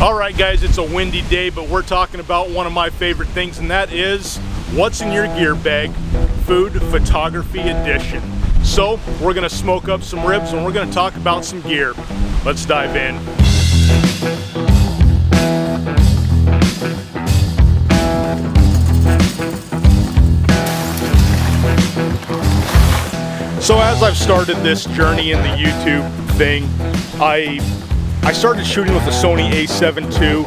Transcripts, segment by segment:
All right, guys, it's a windy day, but we're talking about one of my favorite things, and that is what's in your gear bag, food photography edition. So we're gonna smoke up some ribs and we're gonna talk about some gear. Let's dive in. So as I've started this journey in the YouTube thing, I I started shooting with the Sony a7 II,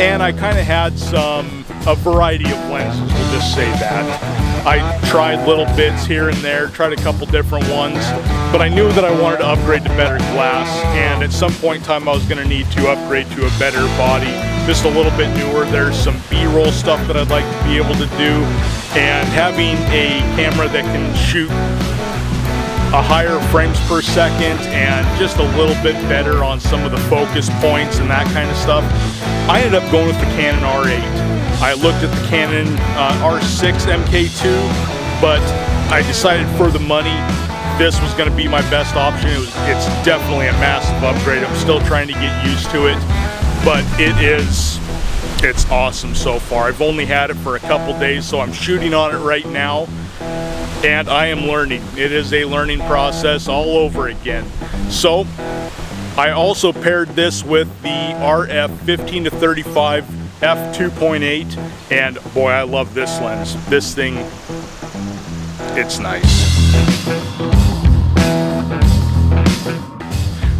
and I kind of had some, a variety of lenses, we'll just say that. I tried little bits here and there, tried a couple different ones, but I knew that I wanted to upgrade to better glass, and at some point in time I was going to need to upgrade to a better body, just a little bit newer. There's some B-roll stuff that I'd like to be able to do, and having a camera that can shoot a higher frames per second and just a little bit better on some of the focus points and that kind of stuff. I ended up going with the Canon R8. I looked at the Canon uh, R6 MK2, but I decided for the money, this was going to be my best option. It was, it's definitely a massive upgrade. I'm still trying to get used to it, but it is it's awesome so far. I've only had it for a couple days, so I'm shooting on it right now and I am learning. It is a learning process all over again. So I also paired this with the RF 15 to 35 f2.8 and boy I love this lens. This thing, it's nice.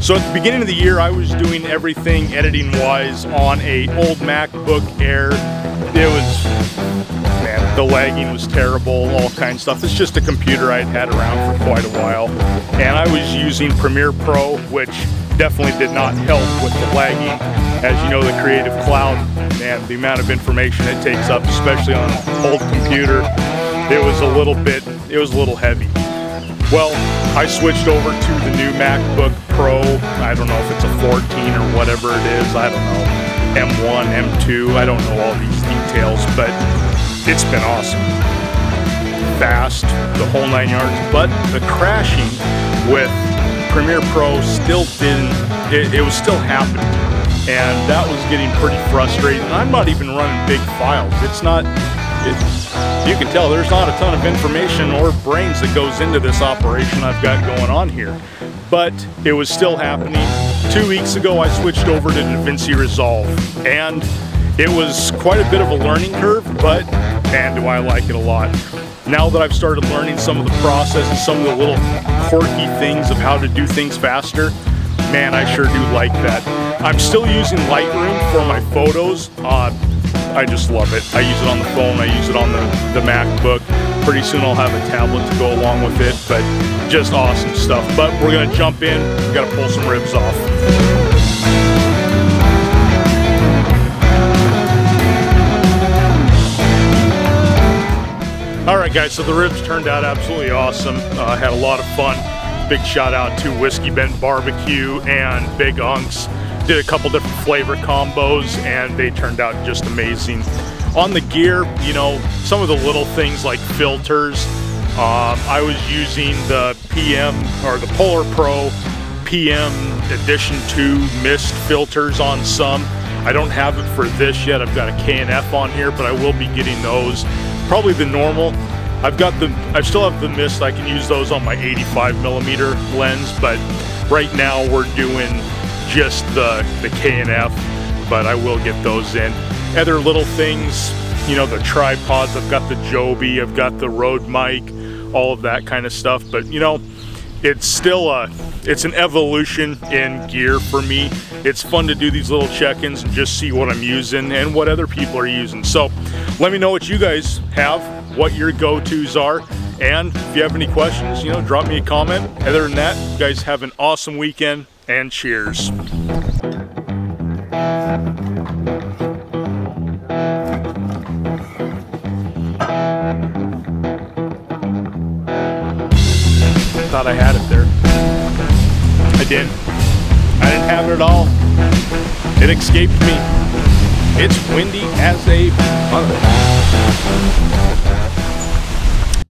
So at the beginning of the year I was doing everything editing wise on a old MacBook Air. It was the lagging was terrible, all kinds of stuff. It's just a computer I'd had around for quite a while. And I was using Premiere Pro, which definitely did not help with the lagging. As you know, the Creative Cloud, and the amount of information it takes up, especially on an old computer, it was a little bit, it was a little heavy. Well, I switched over to the new MacBook Pro. I don't know if it's a 14 or whatever it is. I don't know. M1, M2, I don't know all these details, but it's been awesome. Fast, the whole nine yards, but the crashing with Premiere Pro still didn't, it, it was still happening. And that was getting pretty frustrating. I'm not even running big files. It's not, you can tell there's not a ton of information or brains that goes into this operation I've got going on here. But it was still happening. Two weeks ago, I switched over to DaVinci Resolve. And it was quite a bit of a learning curve, but man, do I like it a lot. Now that I've started learning some of the process and some of the little quirky things of how to do things faster, man, I sure do like that. I'm still using Lightroom for my photos. Uh, I just love it. I use it on the phone, I use it on the, the MacBook. Pretty soon I'll have a tablet to go along with it, but just awesome stuff. But we're gonna jump in, we gotta pull some ribs off. All right, guys, so the ribs turned out absolutely awesome. Uh, had a lot of fun. Big shout out to Whiskey Bent Barbecue and Big Unks. Did a couple different flavor combos and they turned out just amazing. On the gear, you know, some of the little things like filters. Um, I was using the PM or the Polar Pro PM Edition 2 mist filters on some. I don't have it for this yet. I've got a K&F on here, but I will be getting those probably the normal. I've got the, I still have the mist. I can use those on my 85 millimeter lens, but right now we're doing just the, the K&F, but I will get those in. Other little things, you know, the tripods, I've got the Joby, I've got the Rode mic, all of that kind of stuff, but you know, it's still a, it's an evolution in gear for me. It's fun to do these little check-ins and just see what I'm using and what other people are using. So let me know what you guys have, what your go-tos are, and if you have any questions, you know, drop me a comment. Other than that, you guys have an awesome weekend and cheers. Thought I had it there. I did. I didn't have it at all. It escaped me. It's windy as a mother.